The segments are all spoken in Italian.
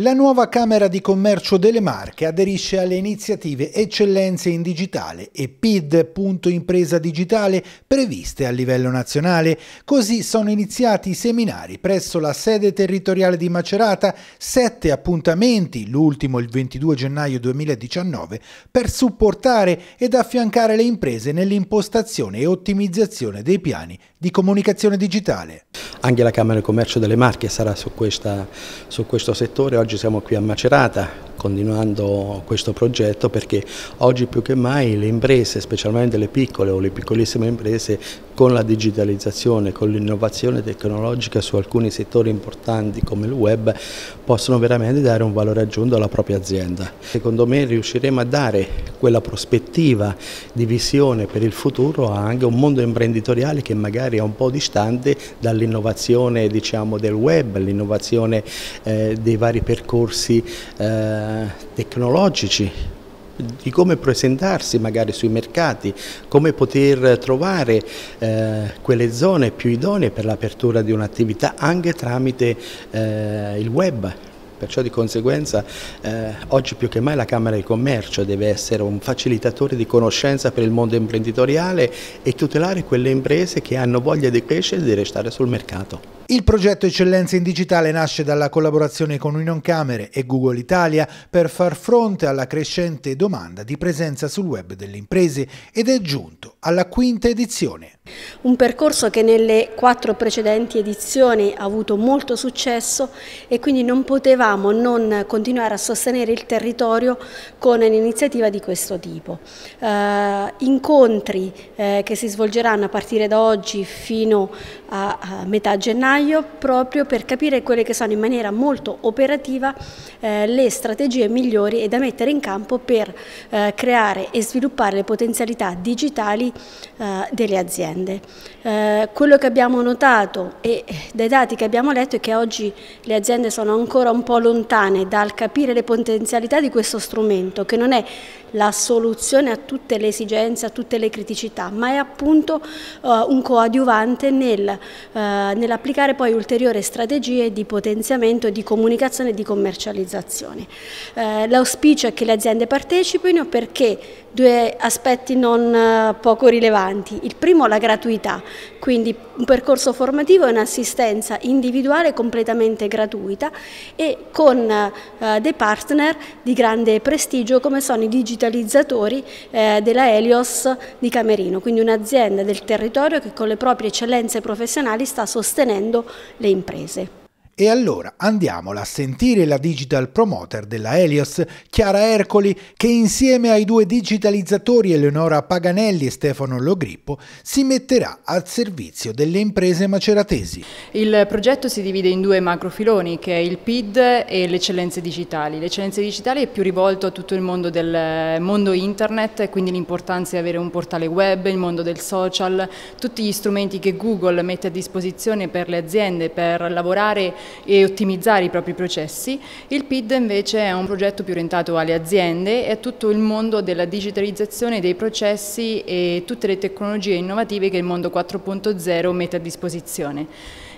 La nuova Camera di Commercio delle Marche aderisce alle iniziative Eccellenze in Digitale e PID, punto impresa digitale, previste a livello nazionale. Così sono iniziati i seminari presso la sede territoriale di Macerata, sette appuntamenti, l'ultimo il 22 gennaio 2019, per supportare ed affiancare le imprese nell'impostazione e ottimizzazione dei piani di comunicazione digitale. Anche la Camera di Commercio delle Marche sarà su, questa, su questo settore, oggi siamo qui a Macerata continuando questo progetto perché oggi più che mai le imprese, specialmente le piccole o le piccolissime imprese, con la digitalizzazione, con l'innovazione tecnologica su alcuni settori importanti come il web, possono veramente dare un valore aggiunto alla propria azienda. Secondo me riusciremo a dare quella prospettiva di visione per il futuro a anche un mondo imprenditoriale che magari è un po' distante dall'innovazione diciamo, del web, l'innovazione eh, dei vari percorsi eh, tecnologici di come presentarsi magari sui mercati, come poter trovare eh, quelle zone più idonee per l'apertura di un'attività anche tramite eh, il web. Perciò di conseguenza eh, oggi più che mai la Camera di Commercio deve essere un facilitatore di conoscenza per il mondo imprenditoriale e tutelare quelle imprese che hanno voglia di crescere e di restare sul mercato. Il progetto Eccellenza in Digitale nasce dalla collaborazione con Union Camere e Google Italia per far fronte alla crescente domanda di presenza sul web delle imprese ed è giunto alla quinta edizione. Un percorso che nelle quattro precedenti edizioni ha avuto molto successo e quindi non potevamo non continuare a sostenere il territorio con un'iniziativa di questo tipo. Eh, incontri eh, che si svolgeranno a partire da oggi fino a, a metà gennaio gennaio proprio per capire quelle che sono in maniera molto operativa eh, le strategie migliori da mettere in campo per eh, creare e sviluppare le potenzialità digitali eh, delle aziende. Eh, quello che abbiamo notato e dai dati che abbiamo letto è che oggi le aziende sono ancora un po' lontane dal capire le potenzialità di questo strumento che non è la soluzione a tutte le esigenze, a tutte le criticità, ma è appunto uh, un coadiuvante nel, uh, nell'applicare poi ulteriori strategie di potenziamento, di comunicazione e di commercializzazione. Uh, L'auspicio è che le aziende partecipino perché due aspetti non poco rilevanti. Il primo la gratuità, quindi un percorso formativo e un'assistenza individuale completamente gratuita e con dei partner di grande prestigio come sono i digitali digitalizzatori eh, della Helios di Camerino, quindi un'azienda del territorio che con le proprie eccellenze professionali sta sostenendo le imprese. E allora andiamola a sentire la digital promoter della Helios, Chiara Ercoli, che insieme ai due digitalizzatori Eleonora Paganelli e Stefano Logrippo si metterà al servizio delle imprese maceratesi. Il progetto si divide in due macrofiloni, che è il PID e le eccellenze digitali. Le eccellenze digitali è più rivolto a tutto il mondo del mondo internet, quindi l'importanza di avere un portale web, il mondo del social, tutti gli strumenti che Google mette a disposizione per le aziende per lavorare e ottimizzare i propri processi. Il PID invece è un progetto più orientato alle aziende e a tutto il mondo della digitalizzazione dei processi e tutte le tecnologie innovative che il mondo 4.0 mette a disposizione.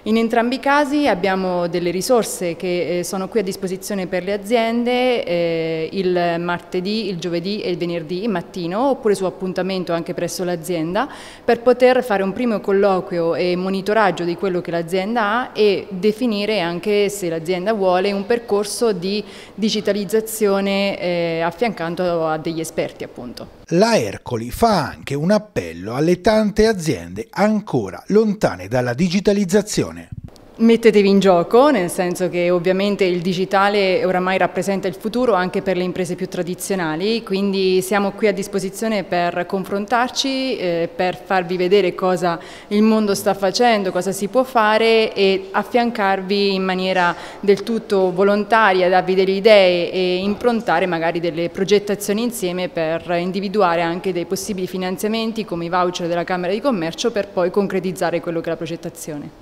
In entrambi i casi abbiamo delle risorse che eh, sono qui a disposizione per le aziende eh, il martedì, il giovedì e il venerdì mattino oppure su appuntamento anche presso l'azienda per poter fare un primo colloquio e monitoraggio di quello che l'azienda ha e definire anche se l'azienda vuole un percorso di digitalizzazione eh, affiancato a degli esperti appunto. La Ercoli fa anche un appello alle tante aziende ancora lontane dalla digitalizzazione. Mettetevi in gioco, nel senso che ovviamente il digitale oramai rappresenta il futuro anche per le imprese più tradizionali, quindi siamo qui a disposizione per confrontarci, eh, per farvi vedere cosa il mondo sta facendo, cosa si può fare e affiancarvi in maniera del tutto volontaria, darvi delle idee e improntare magari delle progettazioni insieme per individuare anche dei possibili finanziamenti come i voucher della Camera di Commercio per poi concretizzare quello che è la progettazione.